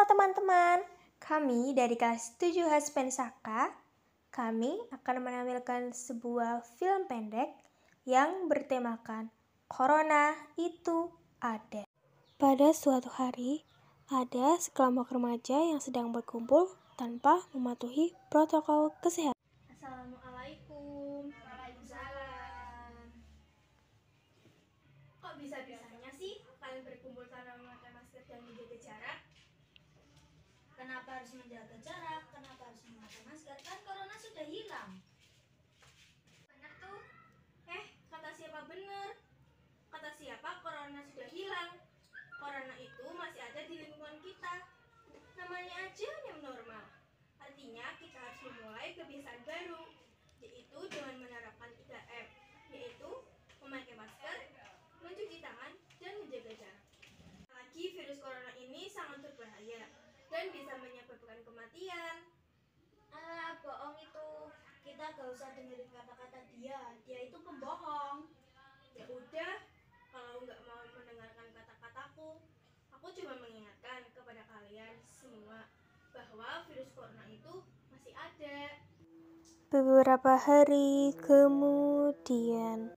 Halo teman-teman, kami dari kelas 7 Haspensaka, kami akan menampilkan sebuah film pendek yang bertemakan Corona itu ada. Pada suatu hari, ada sekelompok remaja yang sedang berkumpul tanpa mematuhi protokol kesehatan. Assalamualaikum. Waalaikumsalam. Kok bisa-bisanya sih kalian berkumpul tanpa memakai masker dan menjaga jarak? Harus menjaga jarak? Kenapa harus memakai masker? Kan corona sudah hilang. Banyak tuh. Eh, kata siapa bener? Kata siapa corona sudah hilang? Corona itu masih ada di lingkungan kita. Namanya aja yang normal. Artinya kita harus memulai kebiasaan baru, yaitu dengan menerapkan 3M, yaitu memakai masker, mencuci tangan, dan menjaga jarak. Lagi virus corona ini sangat berbahaya dan bisa kematian. Ah, bohong itu. Kita gak usah dengerin kata-kata dia. Dia itu pembohong. Ya udah, kalau nggak mau mendengarkan kata-kataku, aku cuma mengingatkan kepada kalian semua bahwa virus corona itu masih ada. Beberapa hari kemudian,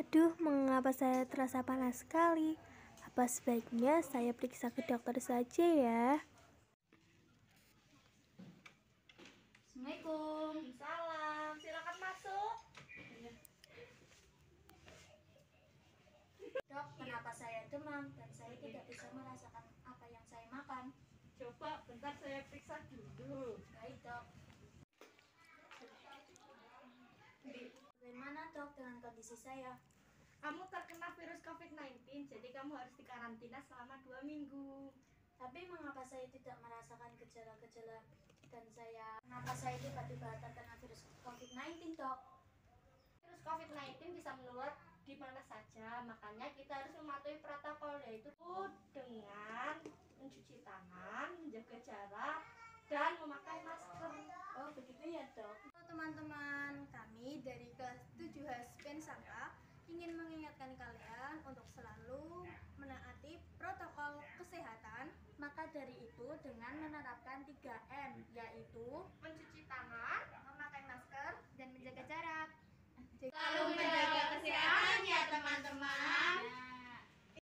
aduh, mengapa saya terasa panas sekali? Apa sebaiknya saya periksa ke dokter saja ya? Kenapa saya demam dan saya tidak bisa merasakan apa yang saya makan? Coba bentar saya periksa dulu. Baik, Dok. Bagaimana, Dok, dengan kondisi saya? Kamu terkena virus COVID-19, jadi kamu harus dikarantina selama dua minggu. Tapi mengapa saya tidak merasakan gejala-gejala dan saya kenapa saya tiba-tiba terkena virus COVID-19, Dok? Virus COVID-19 bisa menular di mana saja, makanya kita harus mematuhi protokol yaitu dengan mencuci tangan, menjaga jarak, dan memakai masker. Oh, begitu ya, Dok. Halo teman-teman, kami dari kelas 7 Haspen Sangka ingin mengingatkan kalian untuk selalu menaati protokol kesehatan Maka dari itu dengan menerapkan 3M yaitu Mencuci tangan, memakai masker dan menjaga jarak. ya teman-teman.